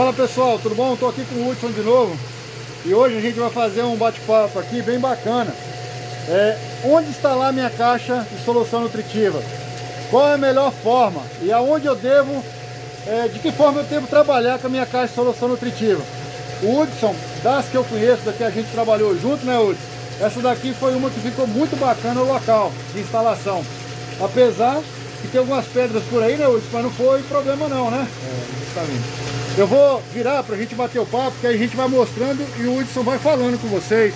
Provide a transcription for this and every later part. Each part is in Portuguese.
Fala pessoal, tudo bom? Estou aqui com o Hudson de novo e hoje a gente vai fazer um bate-papo aqui bem bacana. É, onde instalar minha caixa de solução nutritiva? Qual é a melhor forma? E aonde eu devo, é, de que forma eu devo trabalhar com a minha caixa de solução nutritiva? O Hudson, das que eu conheço, daqui a gente trabalhou junto, né Hudson? Essa daqui foi uma que ficou muito bacana no local de instalação. Apesar de ter algumas pedras por aí, né Hudson? Mas não foi problema não, né? É, justamente. Eu vou virar para a gente bater o papo, que aí a gente vai mostrando e o Hudson vai falando com vocês.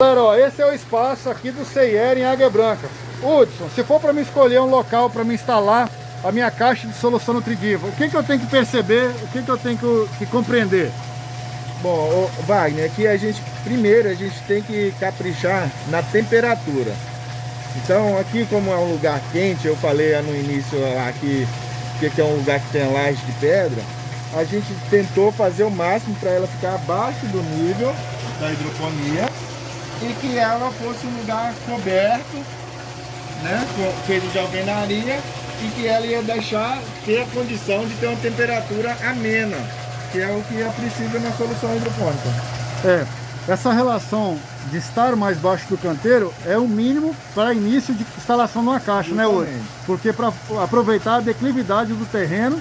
Galera, ó, esse é o espaço aqui do CIER em Águia Branca. Hudson, se for para me escolher um local para me instalar a minha caixa de solução nutritiva, o que, que eu tenho que perceber, o que, que eu tenho que, que compreender? Bom, Wagner, aqui a gente, primeiro a gente tem que caprichar na temperatura. Então aqui como é um lugar quente, eu falei no início aqui que é um lugar que tem laje de pedra, a gente tentou fazer o máximo para ela ficar abaixo do nível da hidroponia e que ela fosse um lugar coberto, né, feito de alvenaria e que ela ia deixar ter a condição de ter uma temperatura amena, que é o que é preciso na solução hidropônica. É, essa relação de estar mais baixo do canteiro é o mínimo para início de instalação numa caixa, Justamente. né, hoje? Porque para aproveitar a declividade do terreno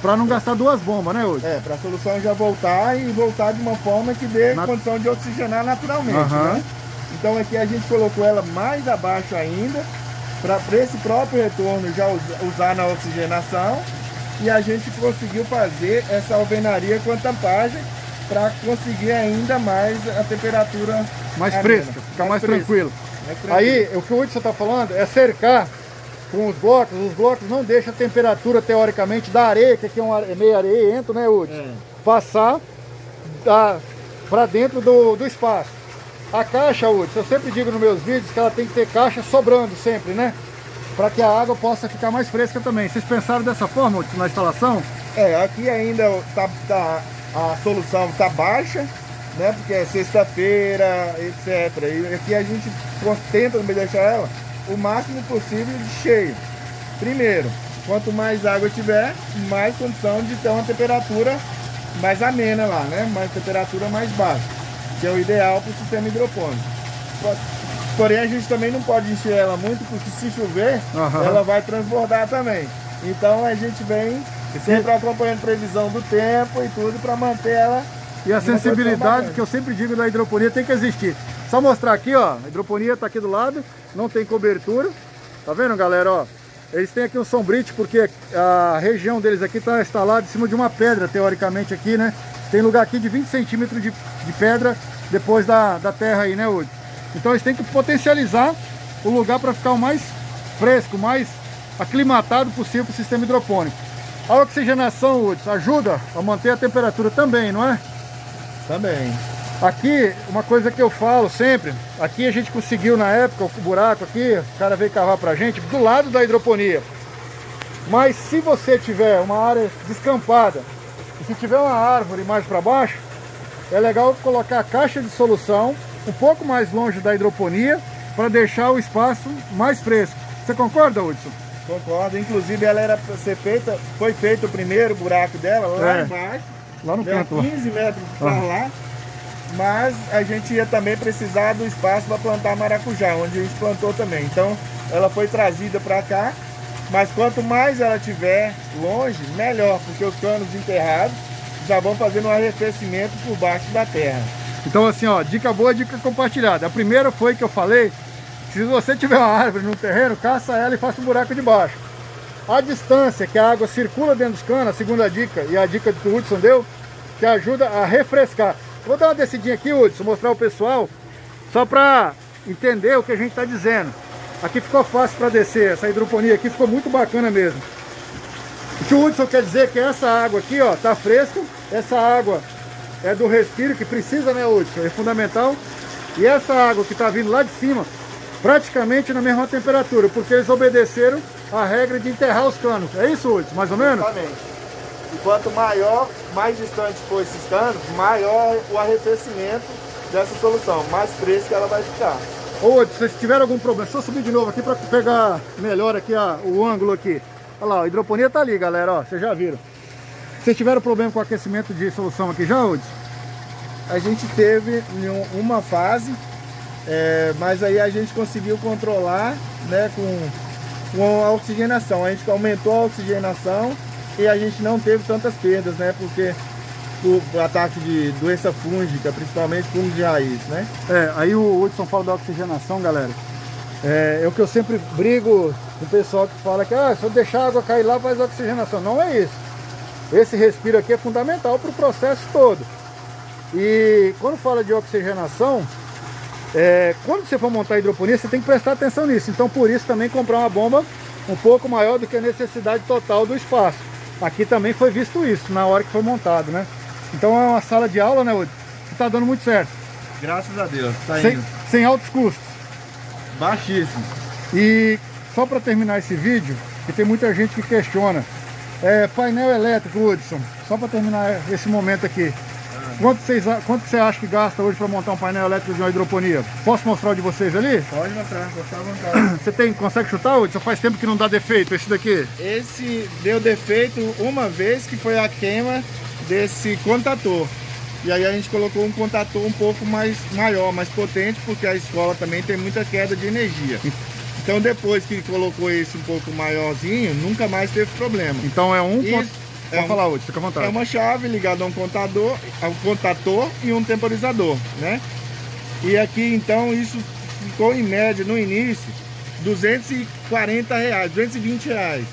para não gastar duas bombas, né, hoje? É, para a solução já voltar e voltar de uma forma que dê Na... condição de oxigenar naturalmente, uhum. né? Então aqui a gente colocou ela mais abaixo ainda, para esse próprio retorno já usar na oxigenação e a gente conseguiu fazer essa alvenaria com a tampagem para conseguir ainda mais a temperatura mais fresca, ficar mais, mais tranquilo. mais, tranquilo. Aí, o que o Hudson está falando é cercar com os blocos. Os blocos não deixam a temperatura, teoricamente, da areia, que aqui é, uma, meio areia, né, Hudson? É. Passar para dentro do, do espaço. A caixa, Hudson, eu sempre digo nos meus vídeos que ela tem que ter caixa sobrando sempre, né? Para que a água possa ficar mais fresca também. Vocês pensaram dessa forma, Hudson, na instalação? É, aqui ainda tá, tá a solução está baixa, né? Porque é sexta-feira, etc. E aqui a gente tenta deixar ela o máximo possível de cheio. Primeiro, quanto mais água tiver, mais condição de ter uma temperatura mais amena lá, né? Mais temperatura mais baixa, que é o ideal para o sistema hidropônico. Porém, a gente também não pode encher ela muito, porque se chover, uhum. ela vai transbordar também. Então a gente vem sempre acompanhando previsão do tempo e tudo para manter ela. E a sensibilidade que eu sempre digo da hidroponia tem que existir. Só mostrar aqui, ó, a hidroponia está aqui do lado, não tem cobertura. Tá vendo, galera, ó? Eles têm aqui um sombrite porque a região deles aqui está instalada em cima de uma pedra, teoricamente aqui, né? Tem lugar aqui de 20 centímetros de, de pedra depois da, da terra aí, né, Wood? Então eles têm que potencializar o lugar para ficar o mais fresco, mais aclimatado possível para o sistema hidropônico. A oxigenação, Hudson, ajuda a manter a temperatura também, não é? Também. Aqui, uma coisa que eu falo sempre, aqui a gente conseguiu na época, o buraco aqui, o cara veio cavar pra gente, do lado da hidroponia. Mas se você tiver uma área descampada, e se tiver uma árvore mais para baixo, é legal colocar a caixa de solução um pouco mais longe da hidroponia para deixar o espaço mais fresco. Você concorda, Hudson? Concordo. Inclusive ela era para ser feita, foi feito o primeiro buraco dela lá é. embaixo. Lá no canto. 15 metros para ah. lá. Mas a gente ia também precisar do espaço para plantar maracujá, onde a gente plantou também. Então ela foi trazida para cá. Mas quanto mais ela tiver longe, melhor, porque os canos enterrados já vão fazendo um arrefecimento por baixo da terra. Então assim, ó, dica boa, dica compartilhada. A primeira foi que eu falei se você tiver uma árvore no terreno, caça ela e faça um buraco de baixo. A distância que a água circula dentro dos canos, a segunda dica, e a dica que o Hudson deu, que ajuda a refrescar. Vou dar uma descidinha aqui, Hudson, mostrar o pessoal, só para entender o que a gente está dizendo. Aqui ficou fácil para descer, essa hidroponia aqui ficou muito bacana mesmo. O que o Hudson quer dizer é que essa água aqui, ó, tá fresca, essa água é do respiro, que precisa, né, Hudson? É fundamental. E essa água que está vindo lá de cima, praticamente na mesma temperatura, porque eles obedeceram a regra de enterrar os canos. É isso, Hudson, mais ou menos? Exatamente. E quanto maior, mais distante for esses canos, maior o arrefecimento dessa solução, mais fresca ela vai ficar. Ô, Hudson, se tiver algum problema, deixa eu subir de novo aqui para pegar melhor aqui a, o ângulo aqui. Olha lá, a hidroponia tá ali, galera, ó, vocês já viram. Vocês tiveram problema com aquecimento de solução aqui já, Hudson? A gente teve uma fase, é, mas aí a gente conseguiu controlar né, com, com a oxigenação. A gente aumentou a oxigenação e a gente não teve tantas perdas, né? Porque o ataque de doença fúngica, principalmente fungo de raiz, né? É, aí o Hudson fala da oxigenação, galera. É, é o que eu sempre brigo com o pessoal que fala que ah, se eu deixar a água cair lá faz oxigenação. Não é isso. Esse respiro aqui é fundamental para o processo todo. E quando fala de oxigenação, é, quando você for montar hidroponia, você tem que prestar atenção nisso. Então, por isso também comprar uma bomba um pouco maior do que a necessidade total do espaço. Aqui também foi visto isso na hora que foi montado, né? Então é uma sala de aula, né, Wood? Que tá dando muito certo. Graças a Deus, tá sem, indo. Sem altos custos. Baixíssimo. E só para terminar esse vídeo, que tem muita gente que questiona, é, painel elétrico, Hudson, só para terminar esse momento aqui. Quanto, vocês, quanto você acha que gasta hoje para montar um painel elétrico de uma hidroponia? Posso mostrar o de vocês ali? Pode mostrar, gostar à vontade. Você tem, consegue chutar, Hudson? Faz tempo que não dá defeito esse daqui? Esse deu defeito uma vez, que foi a queima desse contator. E aí a gente colocou um contator um pouco mais maior, mais potente, porque a escola também tem muita queda de energia. Então depois que colocou esse um pouco maiorzinho, nunca mais teve problema. Então é um... Isso, Pode é falar fica à vontade. É uma chave ligada a um contador, a um contator e um temporizador, né? E aqui então isso ficou em média no início 240 reais, 220 reais.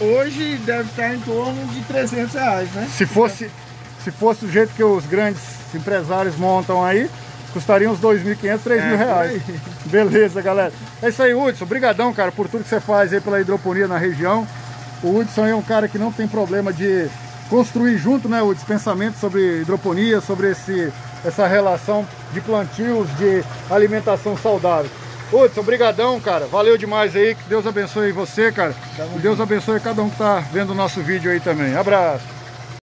Hoje deve estar em torno de 300 reais, né? Se fosse, se fosse do jeito que os grandes empresários montam aí, custaria uns 2.500, 3.000 é, reais. Beleza, galera. É isso aí, Hudson. Obrigadão, cara, por tudo que você faz aí pela hidroponia na região. O Hudson é um cara que não tem problema de construir junto, né, o pensamento sobre hidroponia, sobre esse, essa relação de plantios, de alimentação saudável. Hudson, obrigadão, cara. Valeu demais aí. Que Deus abençoe você, cara. Que Deus abençoe cada um que tá vendo o nosso vídeo aí também. Abraço.